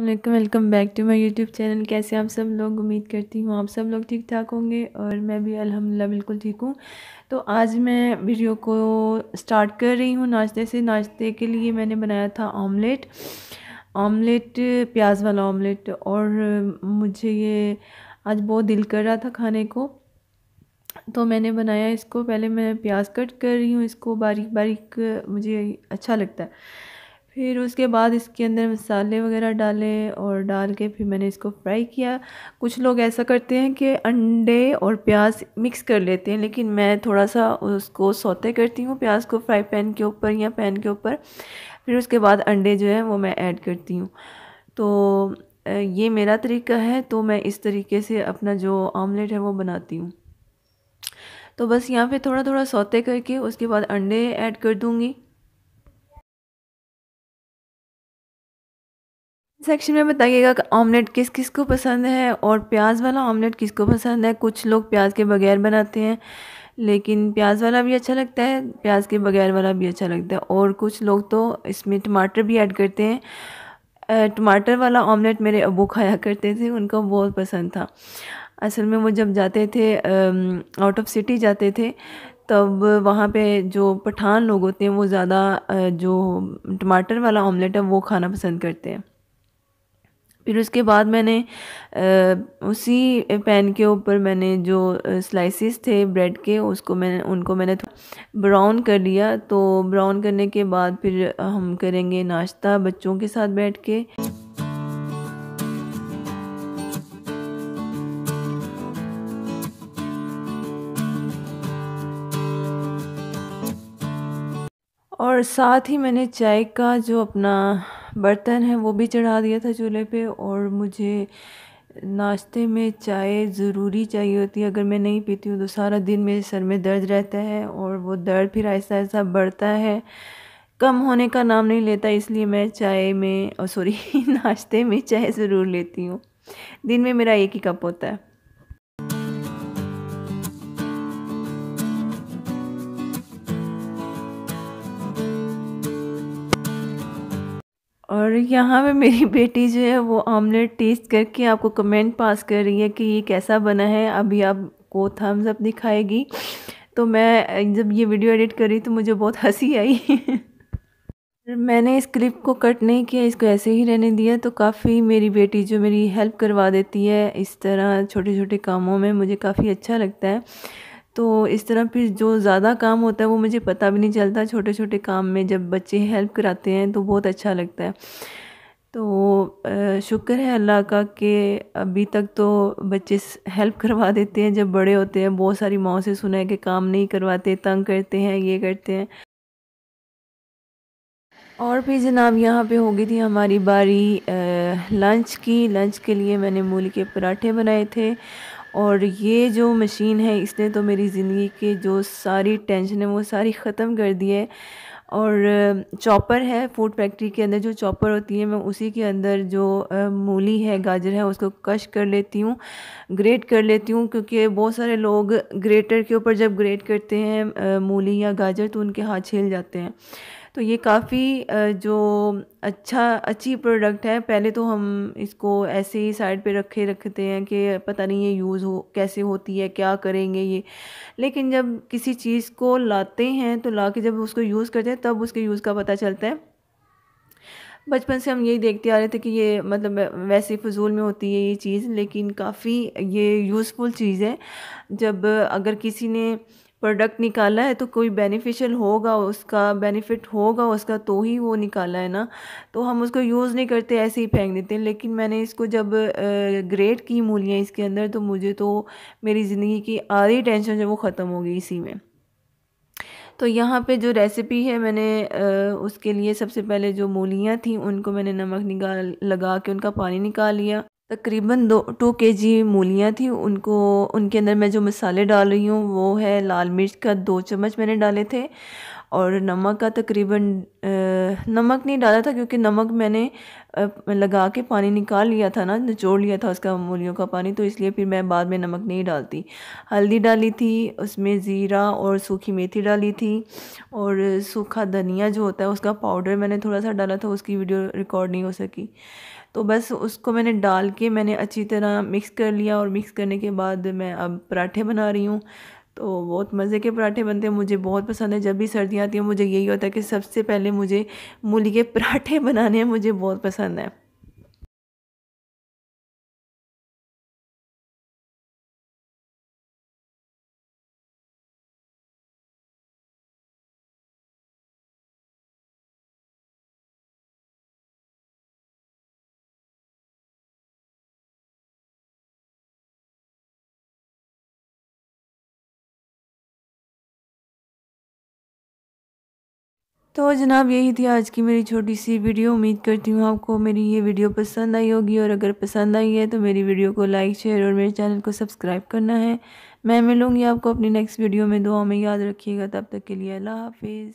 Welcome welcome back to my YouTube channel कैसे आप सब लोग? उम्मीद करती हूँ आप सब लोग ठीक ठाक होंगे और मैं भी अल्हम्दुलिल्लाह बिल्कुल ठीक हूँ। तो आज मैं वीडियो को स्टार्ट कर रही हूँ नाश्ते से। नाश्ते के लिए मैंने बनाया था ऑमलेट। ऑमलेट, प्याज वाला ऑमलेट और मुझे ये आज बहुत दिल कर रहा था खाने को। तो मैंने बनाया इसको। पहले मैं प्याज कट कर रही हूँ। इसको बारीक बारीक मुझे अच्छा लगता है। फिर उसके बाद इसके अंदर मसाले वगैरह डाले और डाल के फिर मैंने इसको फ्राई किया। कुछ लोग ऐसा करते हैं कि अंडे और प्याज मिक्स कर लेते हैं, लेकिन मैं थोड़ा सा उसको सौते करती हूँ प्याज को फ्राई पैन के ऊपर या पैन के ऊपर। फिर उसके बाद अंडे जो है वो मैं ऐड करती हूँ। तो ये मेरा तरीका है तो मैं इस तरीके से अपना जो आमलेट है वो बनाती हूँ। तो बस यहाँ पे थोड़ा थोड़ा सौते करके उसके बाद अंडे ऐड कर दूँगी। सेक्शन में बताइएगा कि ऑमलेट किस किस को पसंद है और प्याज वाला ऑमलेट किसको पसंद है? कुछ लोग प्याज के बगैर बनाते हैं, लेकिन प्याज वाला भी अच्छा लगता है, प्याज के बगैर वाला भी अच्छा लगता है। और कुछ लोग तो इसमें टमाटर भी ऐड करते हैं। टमाटर वाला ऑमलेट मेरे अबू खाया करते थे, उनको बहुत पसंद था। असल में वो जब जाते थे आउट ऑफ़ सिटी जाते थे, तब वहाँ पे जो पठान लोग होते हैं, वो ज़्यादा जो टमाटर वाला ऑमलेट है, वो खाना पसंद करते हैं। फिर उसके बाद मैंने उसी पैन के ऊपर मैंने जो स्लाइसिस थे ब्रेड के, उसको मैंने, उनको मैंने ब्राउन कर लिया। तो ब्राउन करने के बाद फिर हम करेंगे नाश्ता बच्चों के साथ बैठ के। और साथ ही मैंने चाय का जो अपना बर्तन है, वो भी चढ़ा दिया था चूल्हे पे और मुझे नाश्ते में चाय ज़रूरी चाहिए होती है। अगर मैं नहीं पीती हूँ तो सारा दिन मेरे सर में दर्द रहता है और वो दर्द फिर ऐसा ऐसा बढ़ता है। कम होने का नाम नहीं लेता, इसलिए मैं चाय में और सॉरी नाश्ते में चाय ज़रूर लेती हूँ। दिन में मेरा एक ही कप होता है। और यहाँ पे मेरी बेटी जो है, वो आमलेट टेस्ट करके आपको कमेंट पास कर रही है कि ये कैसा बना है। अभी आपको थम्स अप दिखाएगी। तो मैं, जब ये वीडियो एडिट करी तो मुझे बहुत हँसी आई। मैंने इस क्लिप को कट नहीं किया, इसको ऐसे ही रहने दिया। तो काफ़ी मेरी बेटी जो मेरी हेल्प करवा देती है, इस तरह छोटे छोटे कामों में मुझे काफ़ी अच्छा लगता है। तो इस तरह फिर जो ज़्यादा काम होता है वो मुझे पता भी नहीं चलता छोटे छोटे काम में। जब बच्चे हेल्प कराते हैं तो बहुत अच्छा लगता है। तो शुक्र है अल्लाह का कि अभी तक तो बच्चे हेल्प करवा देते हैं। जब बड़े होते हैं बहुत सारी माओ से सुना है कि काम नहीं करवाते तंग करते हैं ये करते हैं। और फिर जनाब यहाँ पे हो गई थी हमारी बारी आ, लंच की। लंच के लिए मैंने मूली के पराठे बनाए थे। और ये जो मशीन है, इसने तो मेरी ज़िंदगी के जो सारी टेंशन है, वो सारी ख़त्म कर दी है। और चॉपर है फ़ूड फैक्ट्री के अंदर जो चॉपर होती है, मैं उसी के अंदर जो मूली है, गाजर है, उसको कश कर लेती हूँ ग्रेट कर लेती हूँ, क्योंकि बहुत सारे लोग ग्रेटर के ऊपर जब ग्रेट करते हैं मूली या गाजर तो उनके हाथ छील जाते हैं। तो ये काफ़ी जो अच्छा अच्छी प्रोडक्ट है। पहले तो हम इसको ऐसे ही साइड पे रखे, रखते हैं कि पता नहीं ये यूज़ हो, कैसे होती है, क्या करेंगे ये। लेकिन जब किसी चीज़ को लाते हैं तो ला के जब उसको यूज़ करते हैं, तब उसके यूज़ का पता चलता है। बचपन से हम यही देखते आ रहे थे कि ये मतलब वैसे फजूल में होती है ये चीज़, लेकिन काफ़ी ये यूज़फुल चीज़ है। जब अगर किसी ने प्रोडक्ट निकाला है तो कोई बेनिफिशियल होगा उसका बेनिफिट होगा उसका तो ही वो निकाला है ना। तो हम उसको यूज़ नहीं करते ऐसे ही फेंक देते हैं। लेकिन मैंने इसको जब ग्रेट की मूलियाँ इसके अंदर तो मुझे तो मेरी ज़िंदगी की आधी टेंशन जो वो ख़त्म हो गई इसी में। तो यहाँ पे जो रेसिपी है मैंने आ, उसके लिए सबसे पहले जो मूलियाँ थी उनको मैंने नमक निकाल लगा के उनका पानी निकाल लिया। तकरीबन दो टू के जी मूलियाँ थी। उनको, उनके अंदर मैं जो मसाले डाल रही हूँ, वो है लाल मिर्च का दो चम्मच मैंने डाले थे और नमक का तकरीबन नमक नहीं डाला था क्योंकि नमक मैंने लगा के पानी निकाल लिया था ना, निचोड़ लिया था उसका मूलियों का पानी तो इसलिए फिर मैं बाद में नमक नहीं डालती। हल्दी डाली थी, उसमें ज़ीरा और सूखी मेथी डाली थी और सूखा धनिया जो होता है, उसका पाउडर मैंने थोड़ा सा डाला था, उसकी वीडियो रिकॉर्ड नहीं हो सकी। तो बस उसको मैंने डाल के मैंने अच्छी तरह मिक्स कर लिया और मिक्स करने के बाद मैं अब पराठे बना रही हूँ। तो बहुत मज़े के पराठे बनते हैं, मुझे बहुत पसंद है। जब भी सर्दियाँ आती हैं, मुझे यही होता है कि सबसे पहले मुझे मूली के पराठे बनाने मुझे बहुत पसंद है। तो जनाब, यही थी आज की मेरी छोटी सी वीडियो। उम्मीद करती हूँ आपको मेरी ये वीडियो पसंद आई होगी, और अगर पसंद आई है तो मेरी वीडियो को लाइक, शेयर और मेरे चैनल को सब्सक्राइब करना है। मैं मिलूँगी आपको अपनी नेक्स्ट वीडियो में। दुआ में याद रखिएगा। तब तक के लिए अल्लाह हाफिज़।